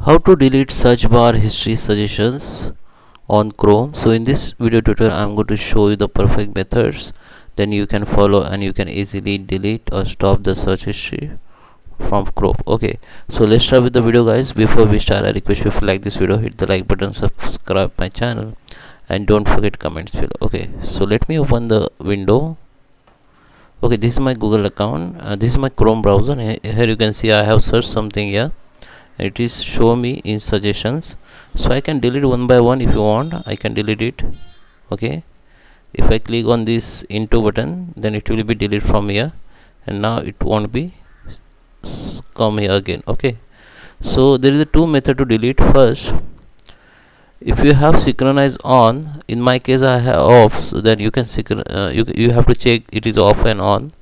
how to delete search bar history suggestions on chrome. So in this video tutorial i'm going to show you the perfect methods. Then you can follow and you can easily delete or stop the search history from chrome. Okay. So let's start with the video guys. Before we start i request you if you like this video hit the like button subscribe my channel and don't forget comments below. Okay. So let me open the window. Okay. This is my google account. Uh, this is my chrome browser. Here you can see i have searched something here it is show me in suggestions. So i can delete one by one if you want. I can delete it. Okay. If i click on this into button then it will be deleted from here. And now it won't be come here again. Okay. So there is a two method to delete. First if you have synchronize on in my case i have off so then you can uh, you, you have to check it is off and on.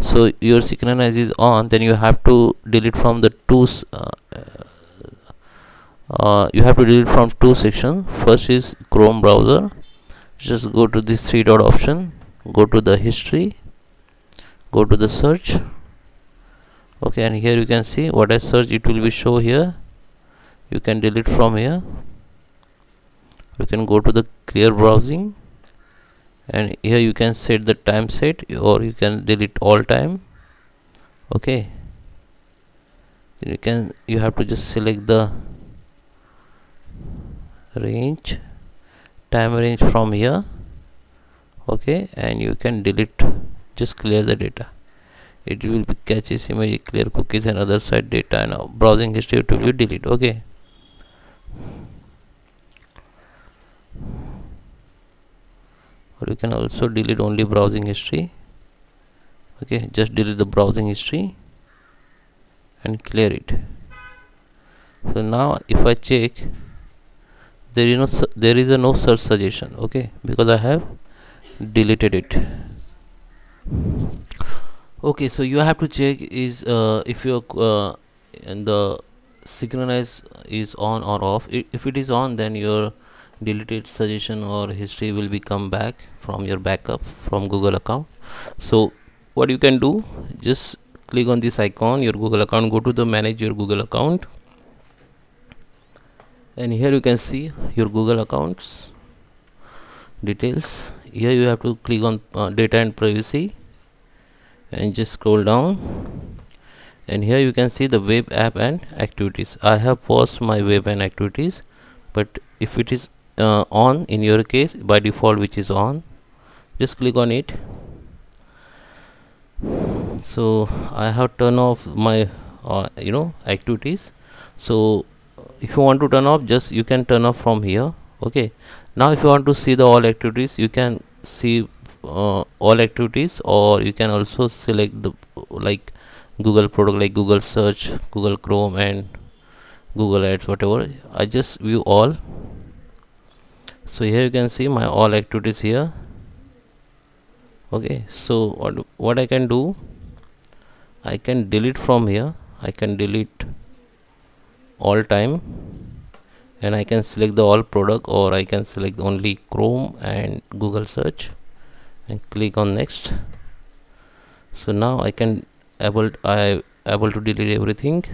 So your synchronize is on then you have to delete from the two uh, uh, you have to delete from two sections first is chrome browser. Just go to this three dot option. Go to the history. Go to the search. Okay and here you can see what I search it will be show here. You can delete from here. You can go to the clear browsing. And here you can set the time set or you can delete all time. Okay. You can you have to just select the range time range from here okay and you can delete just clear the data. It will be catches image clear cookies and other site data and browsing history to be delete okay. Or you can also delete only browsing history okay just delete the browsing history and clear it. So now if I check there is no there is a no search suggestion okay? Because I have deleted it. Okay so you have to check is uh, if your uh, and the synchronize is on or off. It, if it is on then your deleted suggestion or history will be come back from your backup from google account. So what you can do just click on this icon your google account go to the manage your google account and here you can see your google accounts details. Here you have to click on uh, data and privacy and just scroll down. And here you can see the web app and activities. I have paused my web and activities but if it is uh, on in your case by default which is on just click on it. So i have turned off my uh, you know activities. So if you want to turn off just you can turn off from here okay? Now if you want to see the all activities you can see uh, all activities or you can also select the like google product like google search google chrome and google ads whatever. I just view all. So here you can see my all activities here. Okay so what what i can do i can delete from here. I can delete all time. And i can select the all product or i can select only chrome and google search and click on next. So now I can able I able to delete everything.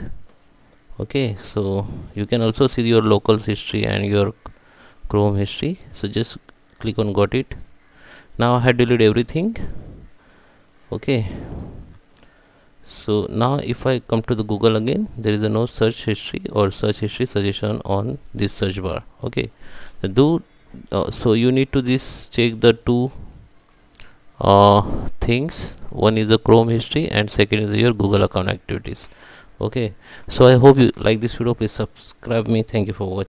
Okay so you can also see your local history and your chrome history. So just click on got it. Now I had deleted everything. Okay so now if I come to the Google again there is a no search history or search history suggestion on this search bar. Okay. So do uh, so you need to this check the two uh, things. One is the chrome history and second is your google account activities. Okay. So i hope you like this video. Please subscribe me. Thank you for watching